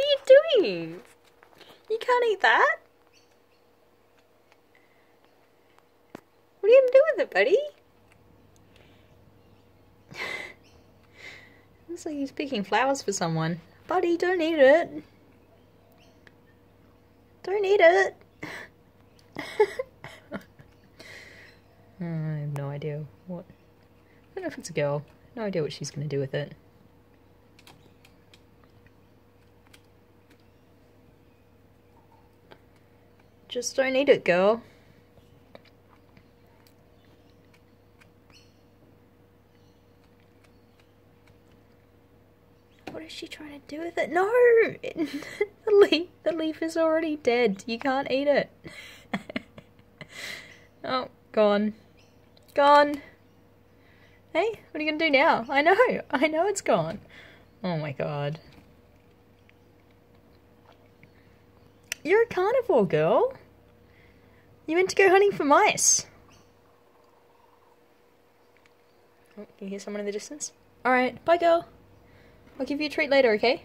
are you doing? You can't eat that. What are you gonna do with it, buddy? Looks like he's picking flowers for someone. Buddy, don't eat it. Don't eat it. I have no idea what. I don't know if it's a girl. No idea what she's going to do with it. Just don't eat it, girl. What is she trying to do with it? No! the leaf the leaf is already dead. You can't eat it. oh, gone. Gone. Hey, what are you gonna do now? I know, I know it's gone. Oh my god. You're a carnivore girl. You meant to go hunting for mice. Oh, can you hear someone in the distance? Alright, bye girl. I'll give you a treat later, okay?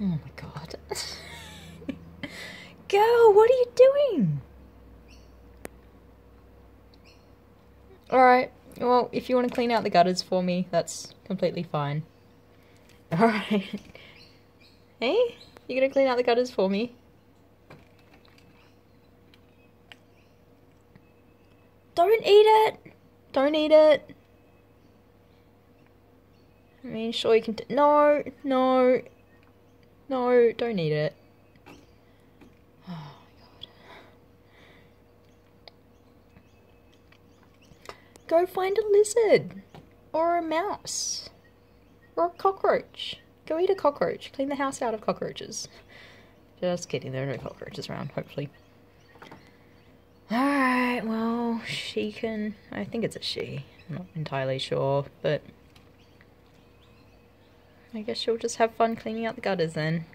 Oh my god. girl, what are you doing? Alright, well, if you want to clean out the gutters for me, that's completely fine. Alright. hey? You gonna clean out the gutters for me? Don't eat it! Don't eat it! I mean, sure you can. no, no, no, don't eat it. Oh my god. Go find a lizard! Or a mouse! Or a cockroach! Go eat a cockroach. Clean the house out of cockroaches. Just kidding, there are no cockroaches around, hopefully. Alright, well, she can... I think it's a she. I'm not entirely sure, but... I guess she'll just have fun cleaning out the gutters then.